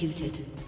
Executed.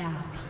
Down.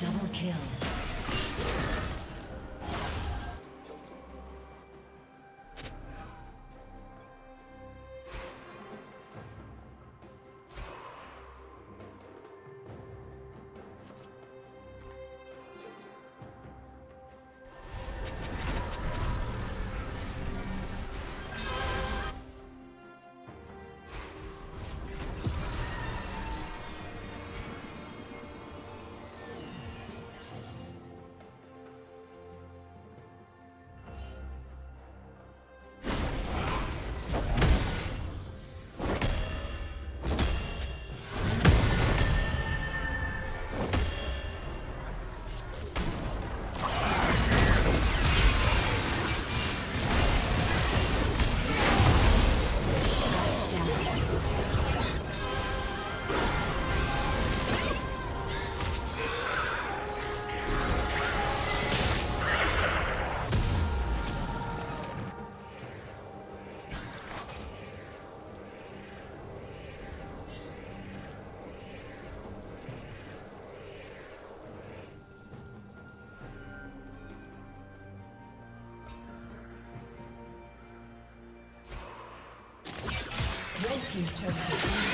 Double kill. Team's turret